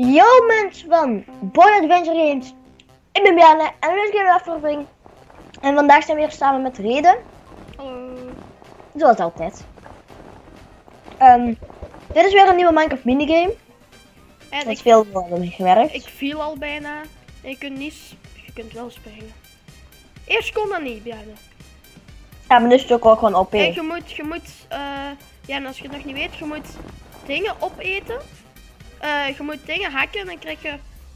Yo mensen van Boy Adventure Games. Ik ben Bjarne en dit is weer aflevering. En vandaag zijn we weer samen met Reden. Hallo. Zoals altijd. Ehm, dit is weer een nieuwe Minecraft minigame. En ik, is veel gewerkt. ik viel al bijna. En je kunt niet... Je kunt wel springen. Eerst kon dat niet, Bjarne. Ja, maar nu is het ook wel gewoon op. En je moet... Je moet eh, ja, en als je het nog niet weet, je moet dingen opeten. Eh, je moet dingen hakken en dan krijg je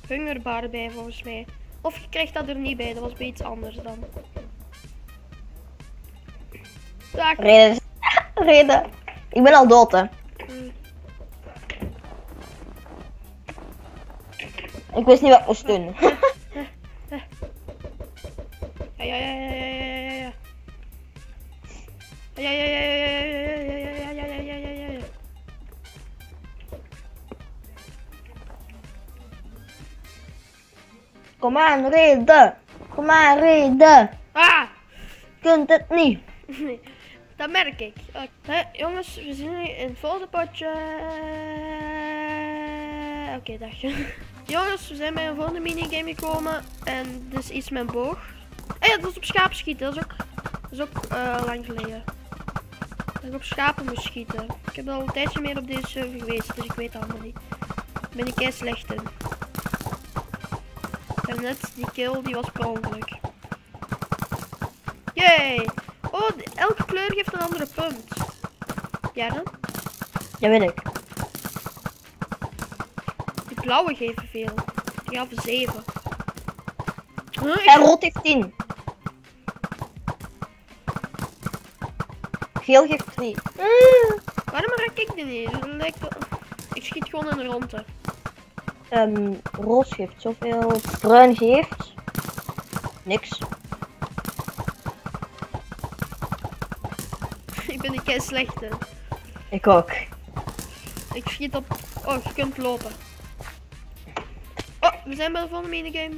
hungerbar bij, volgens mij. Of je krijgt dat er niet bij, dat was bij iets anders dan. Dag. Reden. Reden. Ik ben al dood hè. Mm. Ik wist niet wat ik moest doen. Ja, ja, ja, ja, ja. Ja, ja, ja, ja, ja, Kom aan, Reden. Kom aan, Reden. Ah! Kunt het niet. Nee, dat merk ik. Eh, hè, jongens, we zijn nu in het volgende potje. Oké, dagje. jongens, we zijn bij een volgende minigame gekomen. En dit is iets met een boog. Ah ja, dat is op schapen schieten. Dat is ook, dat is ook eh, lang geleden. Dat ik op schapen moest schieten. Ik heb al een tijdje meer op deze server geweest, dus ik weet het allemaal niet. Daar ben ik kei slecht in. En net die kill, die was per ongeluk. Yay! Oh, elke kleur geeft een andere punt. Ja dan? Ja, weet ik. Die blauwe geven veel. Die gaven 7. Huh, ik- En rood heeft 10. Geel geeft 3. Waarom raak ik die niet? Lijkt Ik schiet gewoon in de ronde. Ehm rood geeft zoveel. Bruin geeft. Niks. ik ben een kei slecht in. Ik ook. Ik schiet op... Oh, je kunt lopen. Oh, we zijn bij de volgende minigame.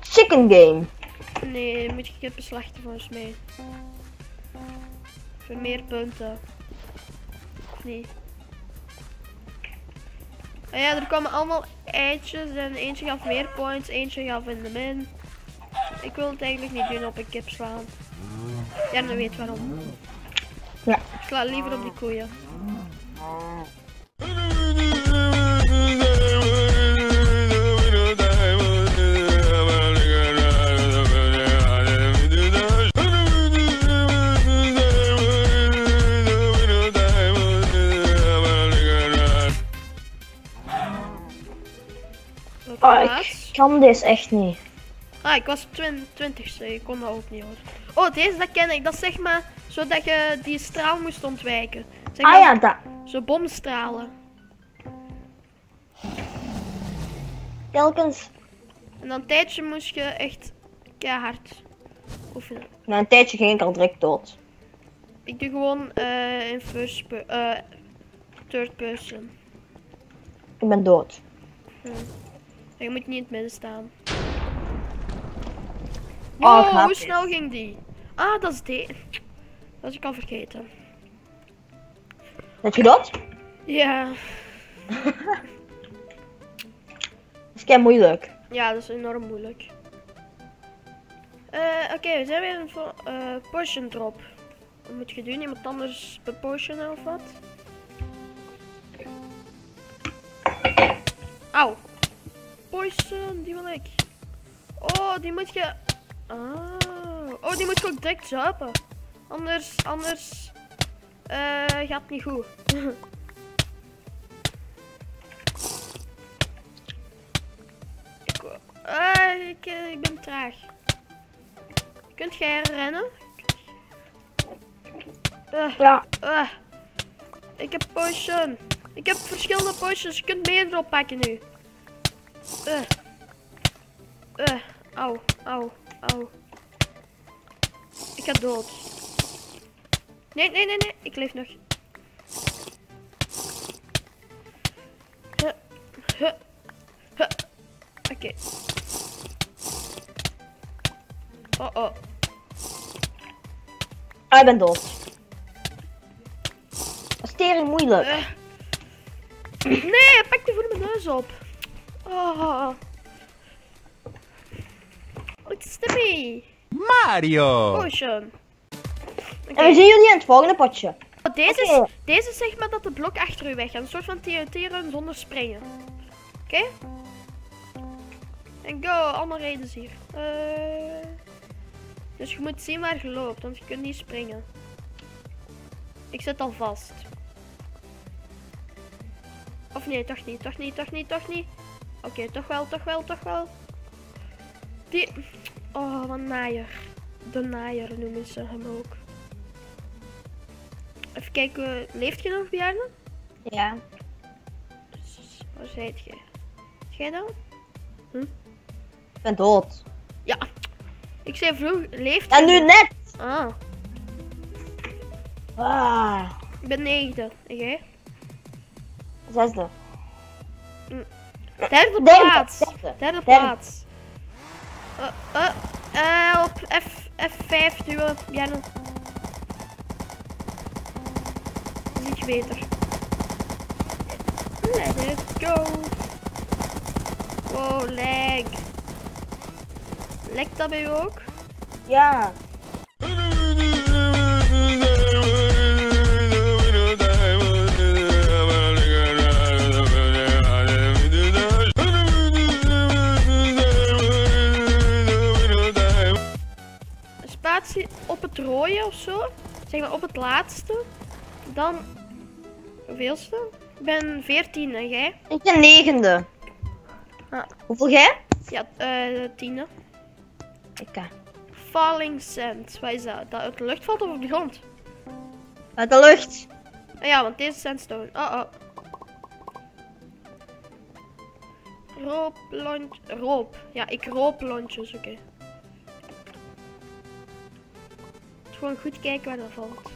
Chicken game. Nee, moet je kippen slachten volgens mij. Voor meer punten. Of Ah ja, er komen allemaal eitjes en eentje gaf meer points, eentje gaf in de min. Ik wil het eigenlijk niet doen op een kip slaan. Ja, dan weet waarom. Ja. Ik sla liever op die koeien. Oh, ik kan deze echt niet. Ah, ik was twin, twintigste. Ik kon dat ook niet hoor. Oh, deze dat ken ik. Dat is zeg maar zodat je die straal moest ontwijken. Zeg Ah maar, ja, dat. Zo bomstralen. Telkens. En dan een tijdje moest je echt keihard oefenen. Na een tijdje ging ik al direct dood. Ik doe gewoon eh in first eh, third person. Ik ben dood. Je moet niet in het midden staan. Oh, Wow, hoe snel ging die? Ah, dat is die. Dat was ik al vergeten. Heb je dat? Ja. Dat is kei moeilijk. Ja, dat is enorm moeilijk. Eh, Oké, we zijn weer vo- eh, potion drop. Wat moet je doen? Iemand anders bepotionen of wat? Auw. Poison, die wil ik. Oh, die moet je... Ah. Oh, die moet je ook direct zuipen. Anders, anders... eh gaat het niet goed. ik, eh, ik, eh, ik ben traag. Kunt jij rennen? Eh, Ja. eh. Ik heb potion. Ik heb verschillende potions. Je kunt meerdere oppakken nu. Eh. Eh. Au, au, au. Ik ga dood. Nee, nee, nee, nee. Ik leef nog. Huh. Huh. Huh. Oké. Oh, oh. Ah, ik ben dood. Dat is tering moeilijk. Eh. Nee, hij pakte voor mijn neus op. Oh. Wat is ermee? Mario! Potion. En we zien jullie in het volgende potje. Deze, Oké. is, deze is zeg maar dat de blok achter u weggaat. Een soort van TNT-run zonder springen. Oké? En go, allemaal rijden hier. Eh, dus je moet zien waar je loopt, want je kunt niet springen. Ik zit al vast. Of nee, toch niet, toch niet, toch niet, toch niet. Oké, toch wel, toch wel, toch wel. Die... Oh, wat naaier. De naaier noemen ze hem ook. Even kijken, leeft je nog, Bjarne? Ja. Waar zijt je? Jij dan? Ik ben dood. Ja. Ik zei vroeg, leeft En nu net. Ah, Ah. ik ben negende. En jij? Zesde. Derde Derde, plaats. derde, plaats. Eh, op F, F5 duwen. Dat is iets beter. Let it go. Wow, lag. Lekt dat bij u ook? Ja. Rode of zo. Zeg maar op het laatste. Dan. Hoeveelste? Ik ben 14 en jij? Ik ben negende. Ah. Hoeveel jij? Ja, eh tiende. Ik. eh, Falling sand. Wat is dat? Dat uit de lucht valt of op de grond? Uit de lucht. Ah ja, want deze sandstone. Oh oh. Rooplont. Roop. Ja, ik roop lontjes, oké. Gewoon goed kijken waar dat valt.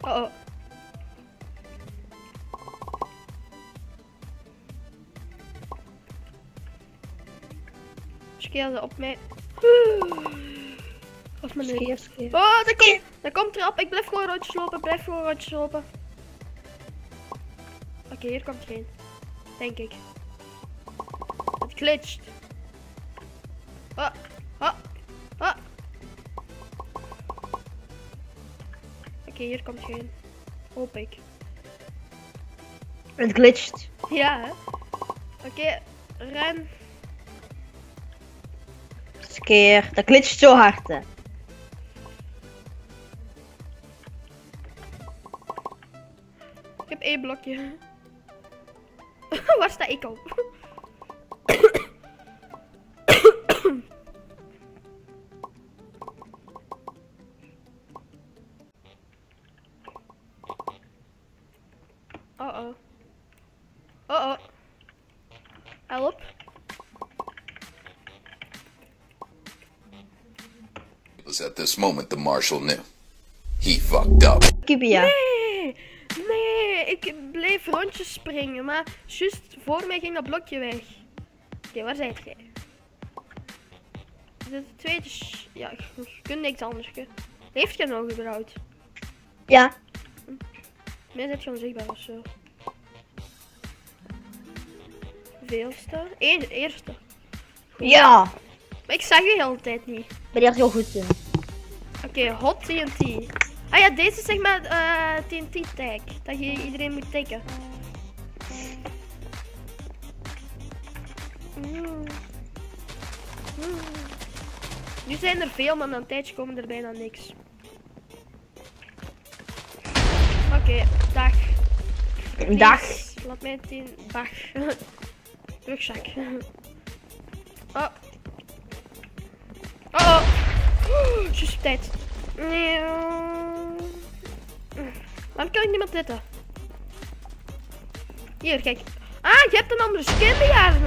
Oh oh. Skeerde op mij. Wat mijn neus. Skeer, skeer. Oh, dat komt, dat komt erop. Ik blijf gewoon rondjes lopen. Blijf gewoon rondjes lopen. Oké, hier komt geen. Denk ik. Het glitcht. Oh. Hier komt geen. Hoop ik. Het glitcht. Ja, hè. Oké, ren. Skeer. Dat glitcht zo hard, hè. Ik heb één blokje. Waar sta ik op? At this moment the marshal knew. He fucked up. Kibia. Nee! Nee! Ik bleef rondjes springen, maar juist voor mij ging dat blokje weg. Oké, waar zijt jij? Is het de tweede? sh- Ja, je je kunt niks anders. hè. Leeft je nog überhaupt? Ja. Mij zit je onzichtbaar of zo. Hoeveelste? Eén, eerste. Ja. Maar ik zag je de hele tijd niet. Ik ben hier heel goed in. Oké, hot TNT. Ah ja, deze is zeg maar eh TNT tag. Dat je iedereen moet tikken. Mm. Mm. Nu zijn er veel, maar na een tijdje komen er bijna niks. Oké, dag. Dag. Please, Laat mij tien. Dag. Rugzak. Oh. Oh oh. Op tijd. Nee. Waarom kan ik niet meer zitten? Hier, kijk. Ah, je hebt een andere skin, Bejaarde.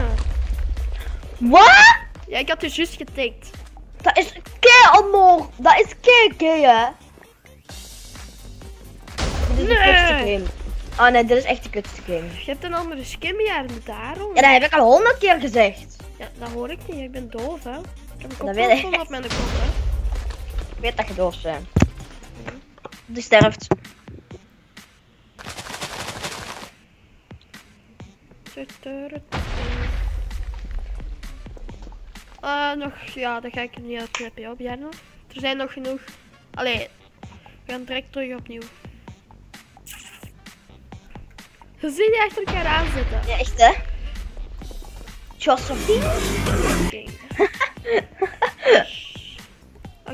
Wat? Ja, ik had je juist getikt. Dat is kei omhoog. Dat is kei kei, hè. Dit is de Nee. game. Oh nee, dit is echt de kutste game. Je hebt een andere skin, daarom. Ja, dat heb ik al honderd keer gezegd. Ja, dat hoor ik niet. Ik ben doof, hè. Ik heb een Dat weet ik. koptelefoon op mijn kop, hè. Weet dat je doof bent. Die sterft. Eh, nog, ja, dat ga ik er niet uitknippen, ja, Bjarno. Er zijn nog genoeg. Allee, we gaan direct terug opnieuw. Je ziet die achter elkaar aanzitten. Ja, echt hè? Josephine? Oké.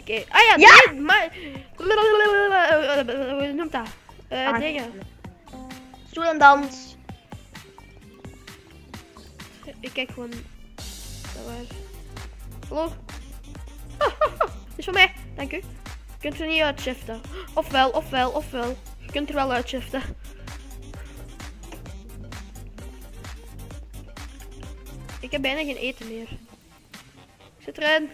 Oké. Ah ja, Ja! nee, maar... Hoe noemt dat? Eh, Ah, dingen. Stoel en dans. Ik kijk gewoon. Daar waar. Hallo? Is voor mij. Dank u. Je kunt er niet uitshiften. Ofwel, ofwel, ofwel. Je kunt er wel uitshiften. Ik heb bijna geen eten meer. Ik zit erin.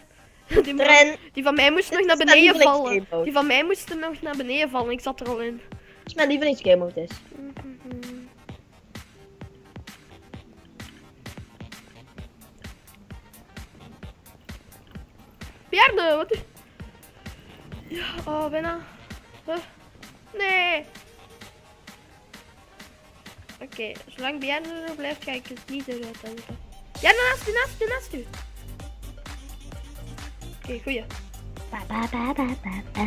Die, man- Erin. die van mij moest nog naar beneden vallen. Die van mij moest nog naar beneden vallen. Ik zat er al in. Dat is mijn lievelingsgame mode is. Bjarne, wat is... Ja, oh, bijna. Huh? Nee. Oké, zolang Bjarne er blijft, ga ik het niet eruit halen. Bjarne, naast u, naast u, naast u. Oké, goeie. Ba, ba, ba, ba, ba, ba.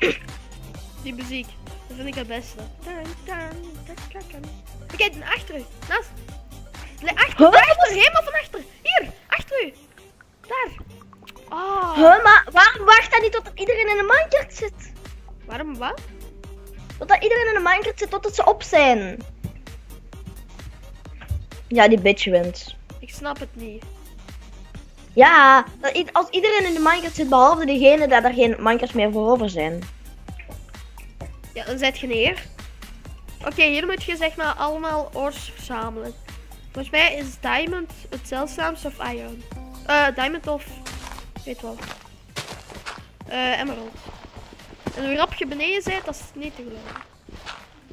Die muziek. Dat vind ik het beste. Oké, naar achter u. Naast. Achter, Huh? achter, helemaal van achter. Hier, achter u. Daar. Oh. Huh, maar waarom wacht dat niet tot iedereen in de Minecraft zit? Waarom wat? Totdat iedereen in de Minecraft zit, totdat ze op zijn. Ja, die bitch wint. Ik snap het niet. Ja, als iedereen in de Minecraft zit, behalve degene dat er geen Minecraft meer voor over zijn. Ja, dan zet je neer. Oké, hier moet je zeg maar allemaal ores verzamelen. Volgens mij is diamond het zeldzaamste of iron. Eh, diamond of... Weet wel. Eh, emerald. En hoe rap je beneden bent, dat is niet te geloven.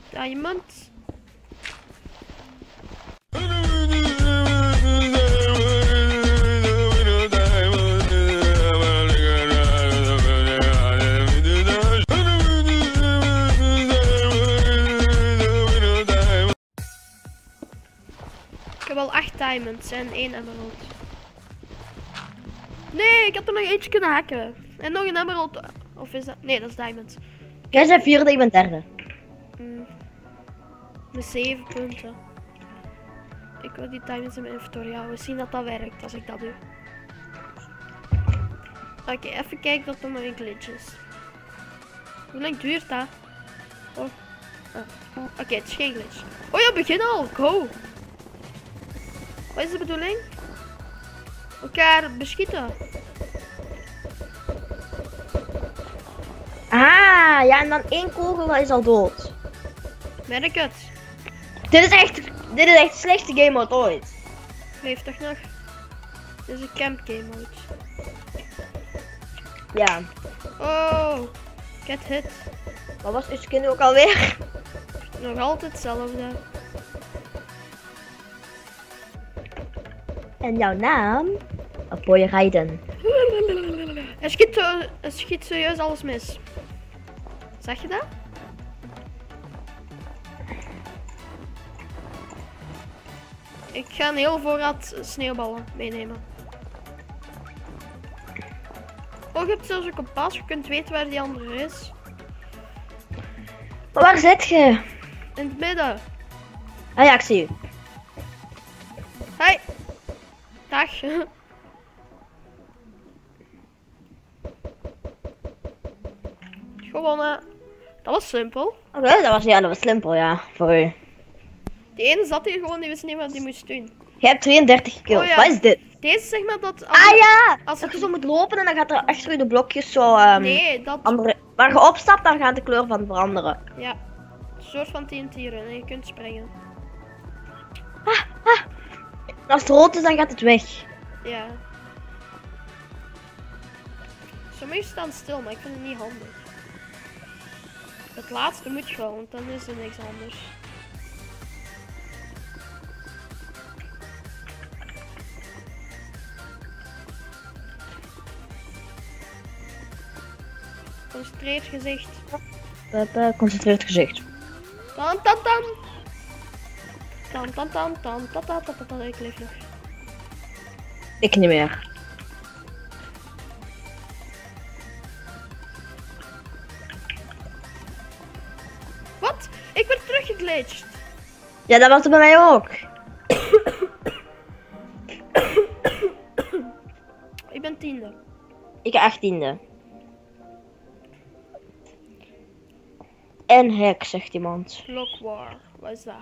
Diamond. Heb al 8 diamonds en 1 emerald. Nee, ik had er nog eentje kunnen hakken. En nog een emerald. Of is dat? Nee, dat is diamond. Jij bent vierde, ik ben derde. Mm. Met 7 punten. Ik wil die diamonds in mijn inventory houden. Zien dat dat werkt als ik dat doe. Oké, even kijken dat er nog een glitch is. Hoe lang duurt dat? Oh. Ah. Oké, het is geen glitch. Oh ja, begin al. Go. Wat is de bedoeling? Elkaar beschieten. Ah, ja, en dan één kogel is al dood. Merk het. Dit is echt, dit is echt de slechtste game mode ooit. Leeft toch nog? Dit is een camp game mode. Ja, Oh, get hit. wat was uw skin ook alweer? Nog altijd hetzelfde. En jouw naam? Boy Raiden. Hij schiet, hij schiet serieus alles mis. Zag je dat? Ik ga een heel voorraad sneeuwballen meenemen. Oh, je hebt zelfs een kompas. Je kunt weten waar die andere is. Maar waar zit je? In het midden. Ah ja, ik zie u. Dag. Gewonnen. Dat was simpel. Oké, dat was, ja, dat was simpel, ja, voor u. Die ene zat hier gewoon, die wist niet wat die moest doen. Je hebt 32 kills. Oh ja. Wat is dit? Deze zeg maar dat... Ah ja! Als het- je zo moet lopen en dan gaat er achter de blokjes zo... ehm, Nee, dat... andere... Waar je opstapt, dan gaat de kleur van veranderen. Ja. Een soort van TNT en je kunt springen. Als het rood is, dan gaat het weg. Ja. Sommigen staan stil, maar ik vind het niet handig. Het laatste moet je gewoon, want dan is er niks anders. Concentreer gezicht. Pepe, concentreer het gezicht. Dan, dan. Tam tam tam tam tam tam tam tam tam. Ik leef nog. Ik niet meer. Wat? Ik werd teruggeglitcht. Ja, dat was het bij mij ook. Ik ben tiende. Ik achttiende. En hek, zegt iemand. Block war. Wat is dat?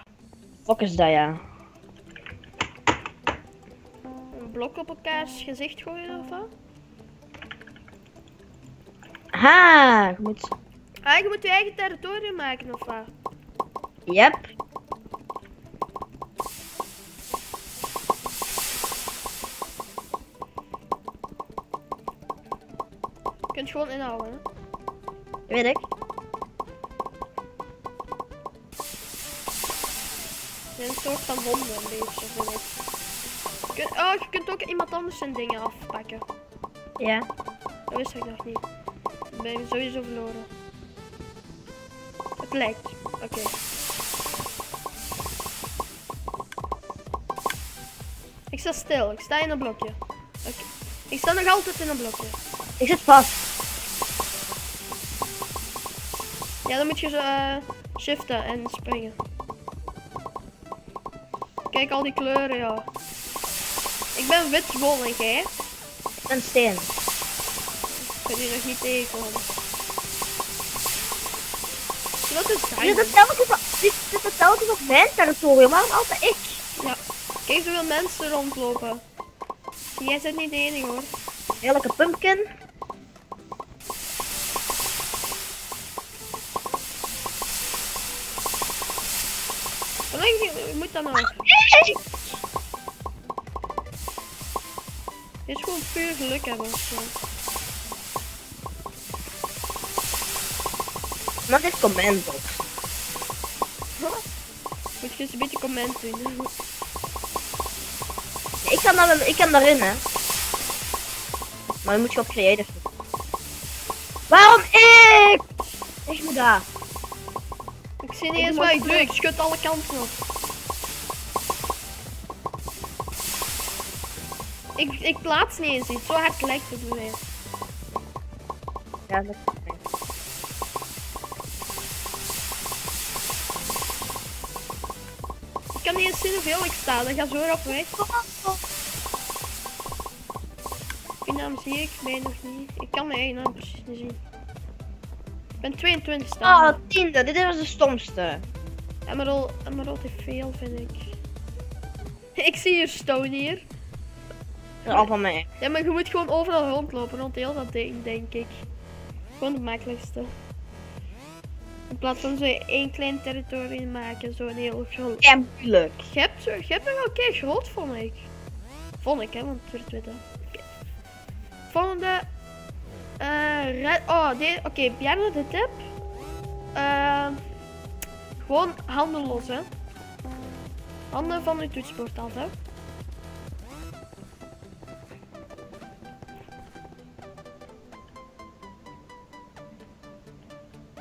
Wat is dat, ja? Een blok op elkaars gezicht gooien of wat? Ha, je moet... Ah, je moet je eigen territorium maken of wat? Yep. Je kunt gewoon inhouden. Hè? Weet ik. Een soort van honden een beetje, vind ik. Je kunt, oh, je kunt ook iemand anders zijn dingen afpakken. Ja. Dat wist ik nog niet. Dan ben je sowieso verloren. Het lijkt. Oké. Ik sta stil. Ik sta in een blokje. Oké. Ik sta nog altijd in een blokje. Ik zit vast. Ja, dan moet je zo eh, shiften en springen. Kijk al die kleuren, ja. Ik ben wit wol en jij? Een steen. Ik ben hier nog niet tegenkomen. Wat is Je diamond? zit telkens op, je zit telkens op mijn territorium. Waarom altijd ik? Ja. Kijk zoveel mensen rondlopen. Jij bent niet de enige hoor. Heerlijke pumpkin. Lang je- moet dat nou? Je is gewoon puur geluk hebben. Dat is command box. Moet je eens een beetje comment doen. Ik kan, daar, ik kan daarin, hè. Maar dan moet je op creative. Waarom ik? Ik moet daar. Ik zie niet Ik eens wat ik gewoon- doe. Ik schud alle kanten op. Ik, ik plaats niet eens iets. Zo hard lijkt het bij mij. Ja, dat is. Ik kan niet eens zien hoeveel ik sta. Dat gaat zo rap weg. Die naam zie ik. Nee, nog niet. Ik kan mijn eigen naam precies niet zien. Ik ben 22 staan. Oh, tiende. Dit was de stomste. Emerald, Emerald heeft veel, vind ik. Ik zie hier Stone hier. Al van mij. Ja, maar je moet gewoon overal rondlopen, rond heel dat ding, denk ik. Gewoon het makkelijkste. In plaats van zo één klein territorium maken, zo een heel groot. Ja, moeilijk. Je hebt, je hebt wel keer groot, vond ik. Vond ik, hè, want het werd witte. Volgende. Eh red, oh, oké, Bjarne, de tip. Eh, gewoon handen los, hè. Handen van je toetsenbord hè.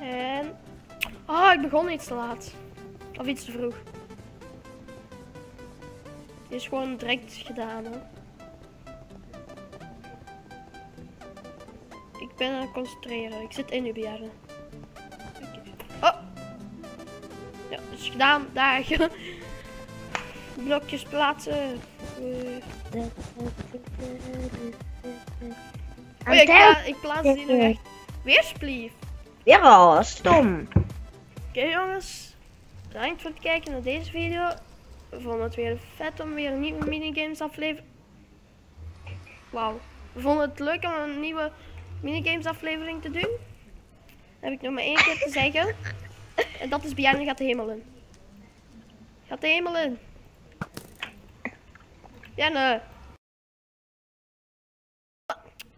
En... Oh, ik begon iets te laat. Of iets te vroeg. Die is gewoon direct gedaan, hè. Ik ben aan het concentreren. Ik zit in de bejaarde. Oké. Oh! Ja, is gedaan. Daar. Blokjes plaatsen. Oh ja, ik, pla ik plaats die nog echt. Weersplief. Weer al, stom. Oké jongens, bedankt voor het kijken naar deze video. We vonden het weer vet om weer een nieuwe minigames aflevering. Wauw. We vonden het leuk om een nieuwe minigames aflevering te doen. Dat heb ik nog maar één keer te zeggen. En dat is Bjarne gaat de hemel in. Gaat de hemel in. Bjarne.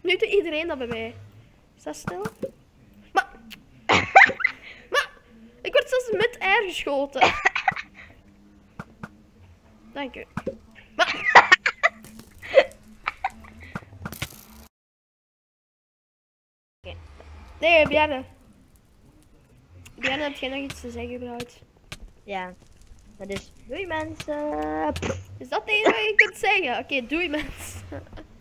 Nu doet iedereen dat bij mij. Is dat stil? Maar... Maar... Ik word zelfs met air geschoten. Dank u. Nee, Bjarne. Bjarne, heb jij nog iets te zeggen überhaupt? Ja. Dat is, doei mensen. Is dat het enige wat je kunt zeggen? Oké, doei mensen.